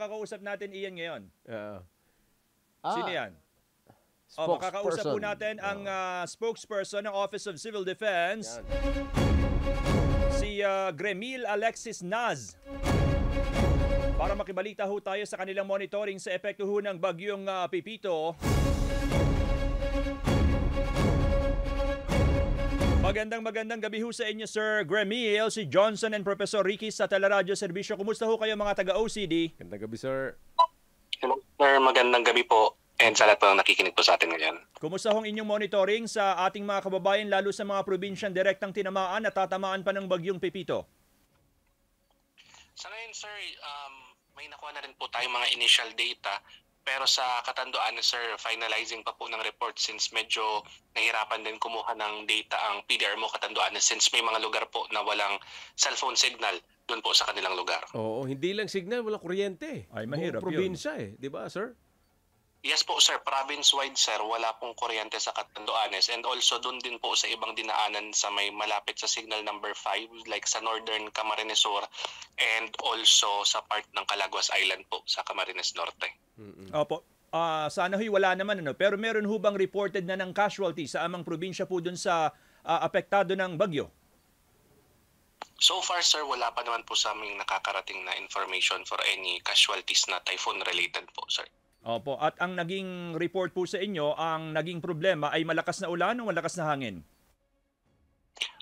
makakausap natin iyan ngayon? Sino Ah, yan? O, makakausap po natin ang ah, spokesperson ng Office of Civil Defense, Yan. si ah, Gremil Alexis Naz. Para makibalita ho tayo sa kanilang monitoring sa epekto ho ng bagyong ah, Pipito. Magandang magandang gabi ho sa inyo Sir Gremil, si Johnson and Professor Ricky sa Teleradyo Serbisyo. Kumusta ho kayo mga taga-OCD? Gandang gabi, sir. Hello, sir. Magandang gabi po. And sa lahat po nakikinig po sa atin ngayon. Kumusta hong inyong monitoring sa ating mga kababayan lalo sa mga probinsyang direktang tinamaan at tatamaan pa ng bagyong Pepito? Sa ngayon, sir, um, may nakuha na rin po tayong mga initial data. Pero sa katanduan, sir, finalizing pa po ng report since medyo nahirapan din kumuha ng data ang PDR mo katanduan since may mga lugar po na walang cellphone signal doon po sa kanilang lugar. Oo, hindi lang signal, wala kuryente. Ay, mahirap Buong probinsya eh. Di ba, sir? Yes po sir, province-wide sir, wala pong kuryente sa Catanduanes and also doon din po sa ibang dinaanan sa may malapit sa signal number 5 like sa Northern Camarines Sur and also sa part ng Calaguas Island po sa Camarines Norte. Mm-mm. Opo. Ah, sana ho'y wala naman ano, pero meron ho bang reported na ng casualty sa amang probinsya po dun sa ah, apektado ng bagyo? So far sir, wala pa naman po sa aming nakakarating na information for any casualties na typhoon related po sir. Opo, at ang naging report po sa inyo, ang naging problema ay malakas na ulan o malakas na hangin?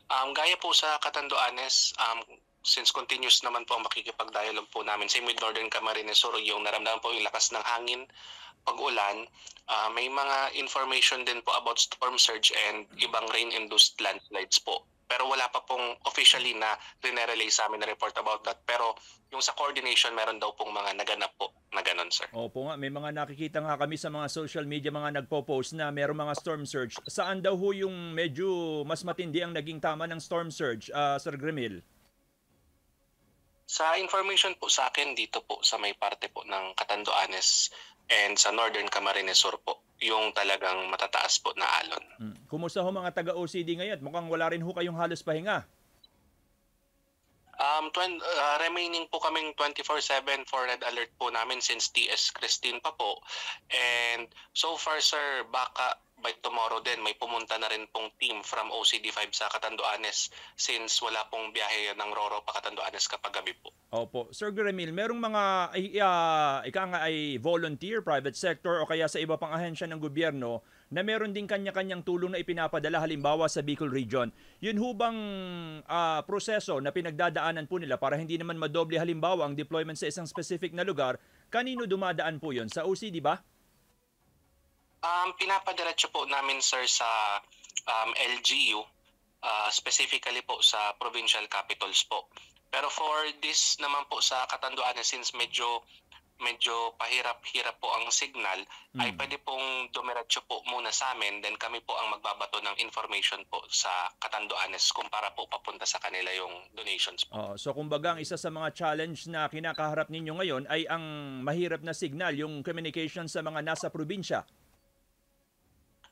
Um, gaya po sa Catanduanes, um, since continuous naman po ang makikipag-dialogue po namin, same with Northern Camarines Sur, yung naramdaman po yung lakas ng hangin, pag-ulan, ah, may mga information din po about storm surge and ibang rain-induced landslides po. Pero wala pa pong officially na rinirelay sa amin na report about that. Pero yung sa coordination, meron daw pong mga naganap po na ganun, sir. Opo nga, may mga nakikita nga kami sa mga social media, mga nagpo-post na meron mga storm surge. Saan daw ho yung medyo mas matindi ang naging tama ng storm surge, ah, Sir Grimil? Sa information po sa akin dito po sa may parte po ng Catanduanes and sa Northern Camarines Sur po, yung talagang matataas po na alon. Hmm. Kumusta ho mga taga-OCD ngayon? Mukhang wala rin ho kayong halos pahinga. Um, twen- uh, remaining po kaming 24-7 for red alert po namin since TS Christine pa po. And so far sir, baka by tomorrow din may pumunta na rin pong team from OCD5 sa Catanduanes since wala pong biyahe ng Roro pa Catanduanes kapag gabi po. Opo. Sir Grimil, merong mga ah, ika nga ay volunteer, private sector o kaya sa iba pang ahensya ng gobyerno na meron din kanya-kanyang tulong na ipinapadala halimbawa sa Bicol Region. Yun ho bang ah, proseso na pinagdadaanan po nila para hindi naman madoble halimbawa ang deployment sa isang specific na lugar, kanino dumadaan po yun? Sa OCD ba? Um, pinapadiretso po namin sir sa um, LGU, uh, specifically po sa provincial capitals po. Pero for this naman po sa Catanduanes, since medyo medyo pahirap-hirap po ang signal, ay Mm. pwede pong dumiretso po muna sa amin, then kami po ang magbabato ng information po sa Catanduanes kung para po papunta sa kanila yung donations po. Oo, so kumbaga ang isa sa mga challenge na kinakaharap ninyo ngayon ay ang mahirap na signal, yung communication sa mga nasa probinsya.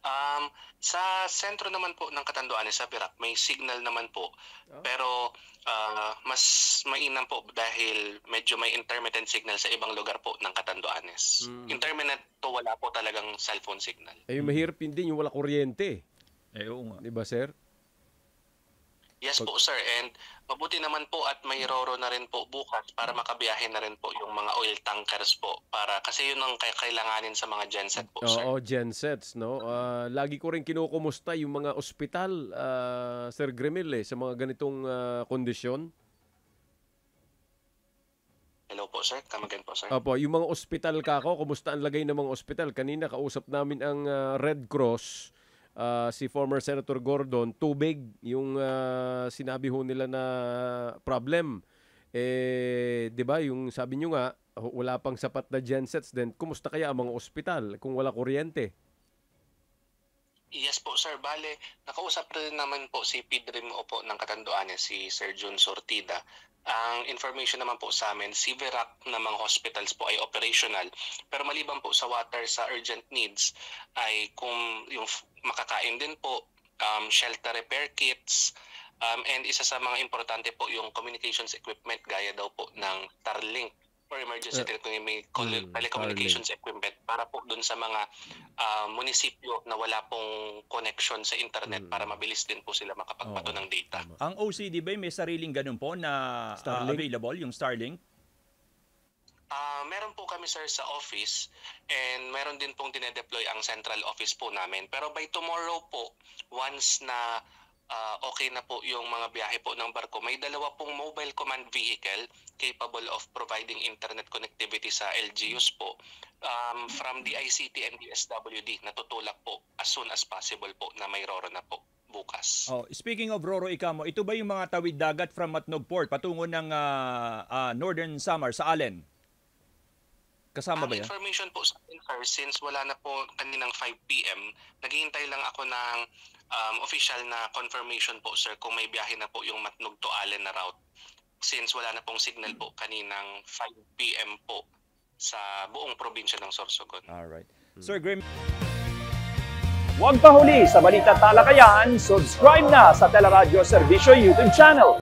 Um, sa sentro naman po ng Catanduanes sa Virac, may signal naman po. Oh. Pero ah, mas mainam po dahil medyo may intermittent signal sa ibang lugar po ng Catanduanes. Mm. Intermittent to wala po talagang cellphone signal. Eh, yung mahirap din yung wala kuryente. Eh, oo nga. Di ba, sir? Yes po sir and mabuti naman po at may roro na rin po bukas para makabiyahe na rin po yung mga oil tankers po para kasi yun ang kailanganin sa mga genset po sir. Oo, gensets, no? Ah, lagi ko rin kinukumusta yung mga ospital, ah, Sir Grimil, eh, sa mga ganitong ah, kondisyon. Hello po sir, come again po sir. Opo, yung mga ospital kako, kumusta ang lagay ng mga ospital? Kanina kausap namin ang ah, Red Cross, ah, si former Senator Gordon, tubig yung ah, sinabi ho nila na problem. Eh, 'di ba, yung sabi nyo nga, wala pang sapat na gensets din. Kumusta kaya ang mga ospital kung wala kuryente? Yes po, sir. Bale, nakausap rin naman po si PDRIM po ng Catanduanes, si Sir Jun Sortida. Ang information naman po sa amin, si Verac na mga hospitals po ay operational. Pero maliban po sa water sa urgent needs, ay kung yung makakain din po, um, shelter repair kits, um, and isa sa mga importante po yung communications equipment gaya daw po ng Starlink or emergency Uh, uh, kung may col- mm, telecommunications equipment para po dun sa mga ah, munisipyo na wala pong connection sa internet Mm. para mabilis din po sila makapagpato Oo. ng data. Ang OCD ba may sariling ganun po na Starlink? available, yung Starlink? Ah, meron po kami sir sa office and meron din pong dinedeploy ang central office po namin. Pero by tomorrow po, once na ah, okay na po yung mga biyahe po ng barko, may dalawa pong mobile command vehicle capable of providing internet connectivity sa LGUs po um, from DICT and DSWD na tutulak po as soon as possible po na may roro na po bukas. Oh, speaking of Roro Ikamo, ito ba yung mga tawid dagat from Matnog Port patungo ng ah, ah, Northern Samar sa Allen? Kasama Ang ba yan? information po sa akin, sir, since wala na po kaninang 5 p.m., naghihintay lang ako ng um, official na confirmation po, sir, kung may biyahe na po yung Matnog to Allen na route. Since wala na pong signal po kaninang 5 p.m. po sa buong probinsya ng Sorsogon. Alright. Sir Grim, Huwag pa huli sa Balita Talakayan, subscribe na sa Teleradyo Servisyo YouTube channel.